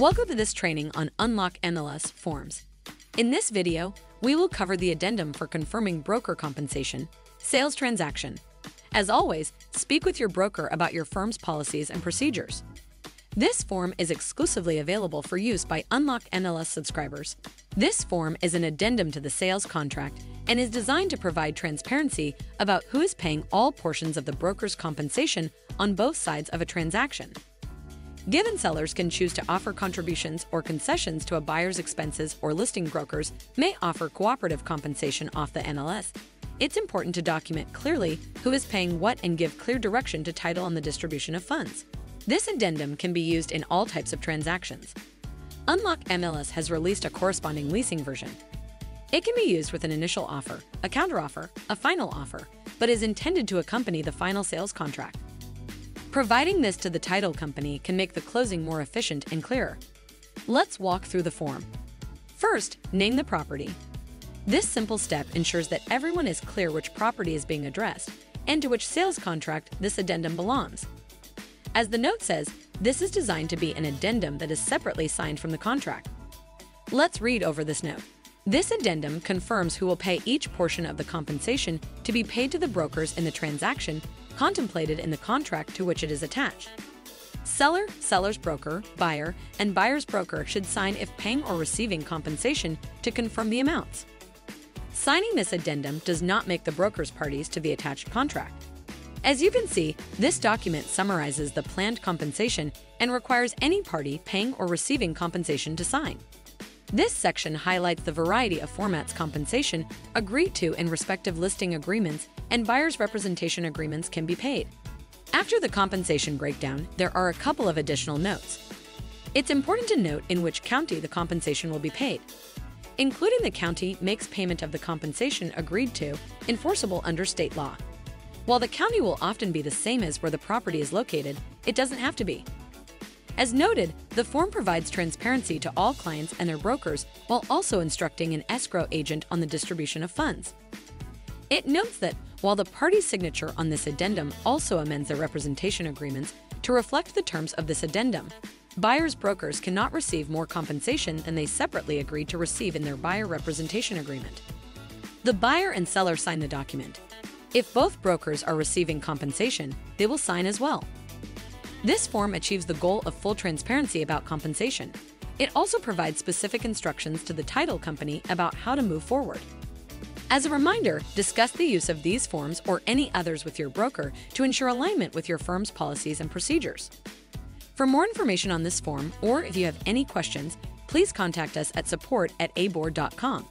Welcome to this training on Unlock MLS forms. In this video, we will cover the addendum for confirming broker compensation, sales transaction. As always, speak with your broker about your firm's policies and procedures. This form is exclusively available for use by Unlock MLS subscribers. This form is an addendum to the sales contract and is designed to provide transparency about who is paying all portions of the broker's compensation on both sides of a transaction. Given sellers can choose to offer contributions or concessions to a buyer's expenses or listing brokers may offer cooperative compensation off the MLS. It's important to document clearly who is paying what and give clear direction to title on the distribution of funds. This addendum can be used in all types of transactions. Unlock MLS has released a corresponding leasing version. It can be used with an initial offer, a counteroffer, a final offer, but is intended to accompany the final sales contract. Providing this to the title company can make the closing more efficient and clearer. Let's walk through the form. First, name the property. This simple step ensures that everyone is clear which property is being addressed and to which sales contract this addendum belongs. As the note says, this is designed to be an addendum that is separately signed from the contract. Let's read over this note. This addendum confirms who will pay each portion of the compensation to be paid to the brokers in the transaction contemplated in the contract to which it is attached. Seller, seller's broker, buyer, and buyer's broker should sign if paying or receiving compensation to confirm the amounts. Signing this addendum does not make the brokers parties to the attached contract. As you can see, this document summarizes the planned compensation and requires any party paying or receiving compensation to sign. This section highlights the variety of formats compensation agreed to in respective listing agreements and buyer's representation agreements can be paid. After the compensation breakdown, there are a couple of additional notes. It's important to note in which county the compensation will be paid. Including the county makes payment of the compensation agreed to enforceable under state law. While the county will often be the same as where the property is located, it doesn't have to be. As noted, the form provides transparency to all clients and their brokers while also instructing an escrow agent on the distribution of funds. It notes that while the party's signature on this addendum also amends their representation agreements to reflect the terms of this addendum, buyers' brokers cannot receive more compensation than they separately agreed to receive in their buyer representation agreement. The buyer and seller sign the document. If both brokers are receiving compensation, they will sign as well. This form achieves the goal of full transparency about compensation. It also provides specific instructions to the title company about how to move forward. As a reminder, discuss the use of these forms or any others with your broker to ensure alignment with your firm's policies and procedures. For more information on this form, or if you have any questions, please contact us at support at abor.com.